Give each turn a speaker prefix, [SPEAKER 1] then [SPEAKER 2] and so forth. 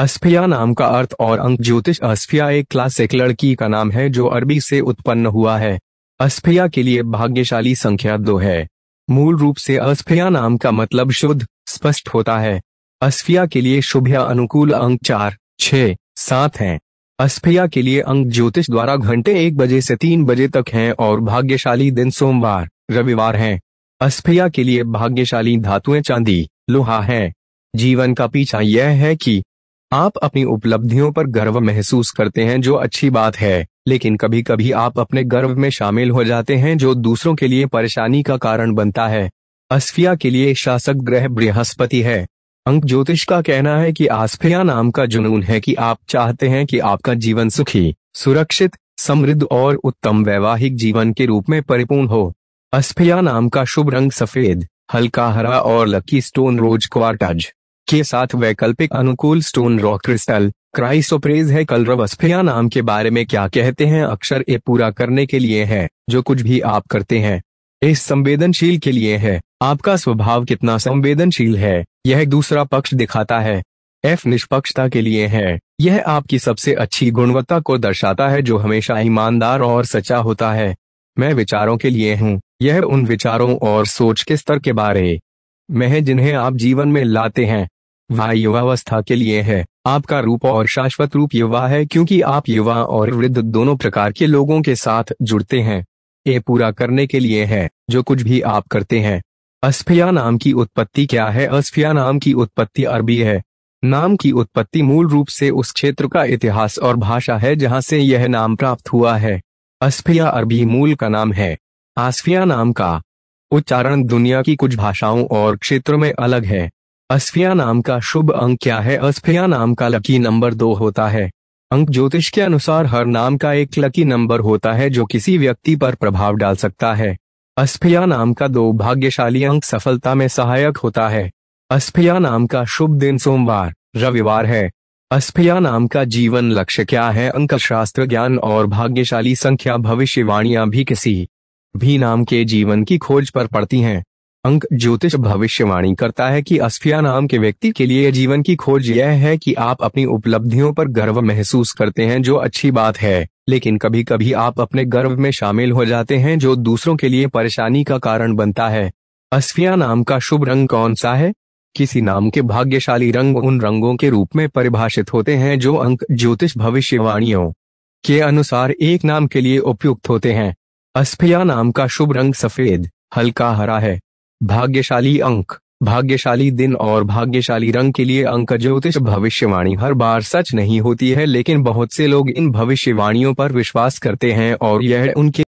[SPEAKER 1] अस्फिया नाम का अर्थ और अंक ज्योतिष अस्फिया एक क्लासिक लड़की का नाम है जो अरबी से उत्पन्न हुआ है। अस्फिया के लिए भाग्यशाली संख्या दो है। मूल रूप से अस्फिया नाम का मतलब शुद्ध, स्पष्ट होता है। अस्फिया के लिए शुभ या अनुकूल अंक चार छ सात हैं। अस्फिया के लिए अंक ज्योतिष द्वारा घंटे एक बजे से तीन बजे तक हैं और भाग्यशाली दिन सोमवार, रविवार हैं। अस्फिया के लिए भाग्यशाली धातुएँ चांदी, लोहा है। जीवन का पीछा यह है कि आप अपनी उपलब्धियों पर गर्व महसूस करते हैं, जो अच्छी बात है। लेकिन कभी कभी आप अपने गर्व में शामिल हो जाते हैं, जो दूसरों के लिए परेशानी का कारण बनता है। अस्फिया के लिए शासक ग्रह बृहस्पति है। अंक ज्योतिष का कहना है कि आस्फिया नाम का जुनून है कि आप चाहते हैं कि आपका जीवन सुखी, सुरक्षित, समृद्ध और उत्तम वैवाहिक जीवन के रूप में परिपूर्ण हो। अस्फिया नाम का शुभ रंग सफ़ेद, हल्का हरा और लकी स्टोन रोज क्वार्टज। के साथ वैकल्पिक अनुकूल स्टोन रॉक क्रिस्टल क्राइसोप्रेज है। कलरव अस्फिया नाम के बारे में क्या कहते हैं? अक्षर ए पूरा करने के लिए है, जो कुछ भी आप करते हैं। इस संवेदनशील के लिए है। आपका स्वभाव कितना संवेदनशील है, यह दूसरा पक्ष दिखाता है। एफ़ निष्पक्षता के लिए है। यह आपकी सबसे अच्छी गुणवत्ता को दर्शाता है, जो हमेशा ईमानदार और सच्चा होता है। मैं विचारों के लिए हूँ। यह उन विचारों और सोच के स्तर के बारे में है जिन्हें आप जीवन में लाते हैं। वह युवावस्था के लिए है। आपका रूप और शाश्वत रूप युवा है क्योंकि आप युवा और वृद्ध दोनों प्रकार के लोगों के साथ जुड़ते हैं। ये पूरा करने के लिए है, जो कुछ भी आप करते हैं। अस्फिया नाम की उत्पत्ति क्या है? अस्फिया नाम की उत्पत्ति अरबी है। नाम की उत्पत्ति मूल रूप से उस क्षेत्र का इतिहास और भाषा है जहाँ से यह नाम प्राप्त हुआ है। अस्फिया अरबी मूल का नाम है। आसफिया नाम का उच्चारण दुनिया की कुछ भाषाओं और क्षेत्रों में अलग है। अस्फिया नाम का शुभ अंक क्या है? अस्फिया नाम का लकी नंबर दो होता है। अंक ज्योतिष के अनुसार हर नाम का एक लकी नंबर होता है जो किसी व्यक्ति पर प्रभाव डाल सकता है। अस्फिया नाम का दो भाग्यशाली अंक सफलता में सहायक होता है। अस्फिया नाम का शुभ दिन सोमवार, रविवार है। अस्फिया नाम का जीवन लक्ष्य क्या है? अंक शास्त्र ज्ञान और भाग्यशाली संख्या भविष्यवाणियाँ भी किसी भी नाम के जीवन की खोज पर पड़ती हैं। अंक ज्योतिष भविष्यवाणी करता है कि अस्फिया नाम के व्यक्ति के लिए जीवन की खोज यह है कि आप अपनी उपलब्धियों पर गर्व महसूस करते हैं, जो अच्छी बात है। लेकिन कभी कभी आप अपने गर्व में शामिल हो जाते हैं, जो दूसरों के लिए परेशानी का कारण बनता है। अस्फिया नाम का शुभ रंग कौन सा है? किसी नाम के भाग्यशाली रंग उन रंगों के रूप में परिभाषित होते हैं, जो अंक ज्योतिष भविष्यवाणियों के अनुसार एक नाम के लिए उपयुक्त होते हैं। अस्फिया नाम का शुभ रंग सफ़ेद, हल्का हरा है। भाग्यशाली अंक, भाग्यशाली दिन और भाग्यशाली रंग के लिए अंक ज्योतिष भविष्यवाणी। हर बार सच नहीं होती है, लेकिन बहुत से लोग इन भविष्यवाणियों पर विश्वास करते हैं और यह उनके